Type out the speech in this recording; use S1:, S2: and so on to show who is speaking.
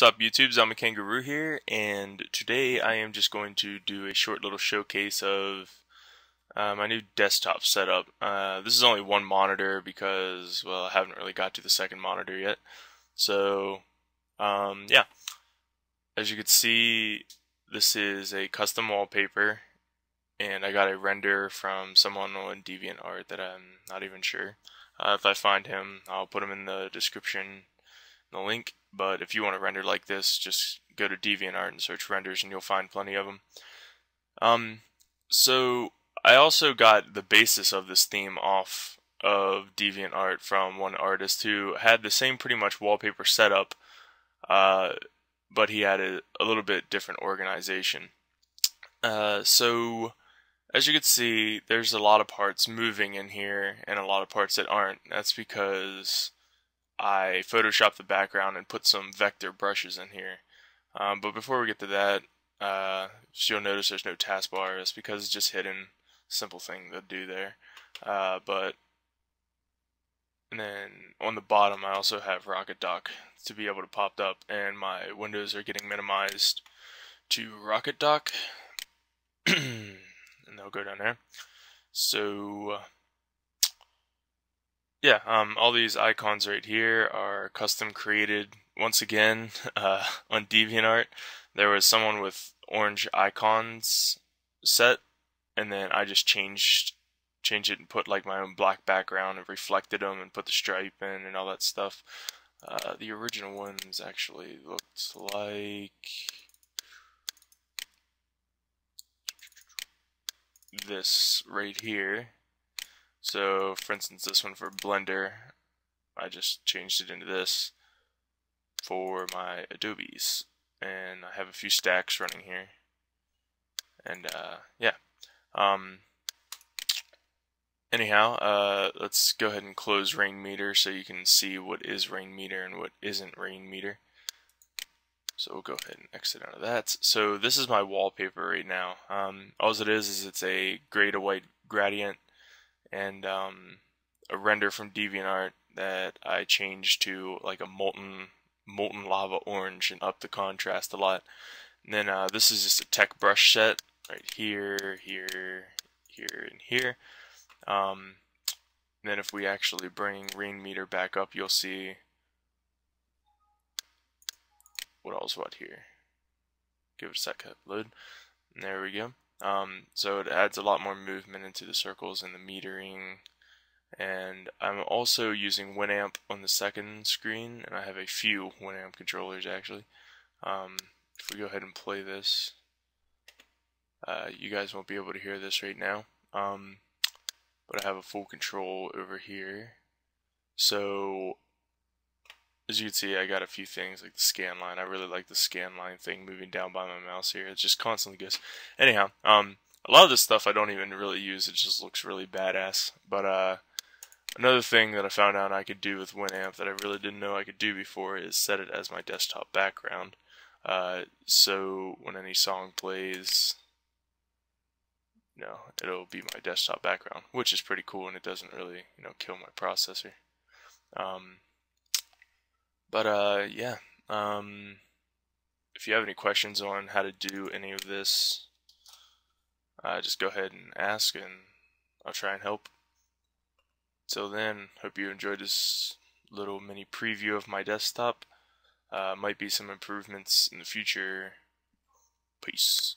S1: What's up YouTube, ZombieKangaroo here, and today I am just going to do a short little showcase of uh, my new desktop setup. Uh, this is only one monitor because, well, I haven't really got to the second monitor yet. So, um, yeah. As you can see, this is a custom wallpaper, and I got a render from someone on DeviantArt that I'm not even sure. Uh, if I find him, I'll put him in the description, the link but if you want to render like this, just go to DeviantArt and search renders and you'll find plenty of them. Um, so I also got the basis of this theme off of DeviantArt from one artist who had the same pretty much wallpaper setup, uh, but he had a, a, little bit different organization. Uh, so as you can see, there's a lot of parts moving in here and a lot of parts that aren't. That's because I photoshopped the background and put some vector brushes in here. Um, but before we get to that, uh, you'll notice there's no taskbar. It's because it's just hidden. Simple thing to do there. Uh, but and then on the bottom, I also have Rocket Dock to be able to pop up, and my windows are getting minimized to Rocket Dock, and they'll go down there. So yeah, um, all these icons right here are custom created. Once again, uh, on DeviantArt, there was someone with orange icons set, and then I just changed changed it and put like my own black background and reflected them and put the stripe in and all that stuff. Uh, the original ones actually looked like this right here. So, for instance, this one for Blender, I just changed it into this for my Adobes. And I have a few stacks running here. And, uh, yeah. Um, anyhow, uh, let's go ahead and close Rainmeter so you can see what is Rainmeter and what isn't Rainmeter. So we'll go ahead and exit out of that. So this is my wallpaper right now. Um, all it is is it's a gray to white gradient and um, a render from DeviantArt that I changed to like a molten molten lava orange and up the contrast a lot. And then uh, this is just a tech brush set right here, here, here, and here. Um, and then if we actually bring Rainmeter back up, you'll see what else what here. Give it a sec, load. And there we go. Um, so it adds a lot more movement into the circles and the metering. And I'm also using Winamp on the second screen, and I have a few Winamp controllers actually. Um, if we go ahead and play this, uh, you guys won't be able to hear this right now. Um, but I have a full control over here. So as you can see, I got a few things like the scan line. I really like the scan line thing moving down by my mouse here. It just constantly goes. Anyhow, um, a lot of this stuff I don't even really use. It just looks really badass. But uh, another thing that I found out I could do with Winamp that I really didn't know I could do before is set it as my desktop background. Uh, so when any song plays, you know, it'll be my desktop background, which is pretty cool, and it doesn't really, you know, kill my processor. Um, but uh, yeah, um, if you have any questions on how to do any of this, uh, just go ahead and ask, and I'll try and help. Till then, hope you enjoyed this little mini preview of my desktop. Uh, might be some improvements in the future. Peace.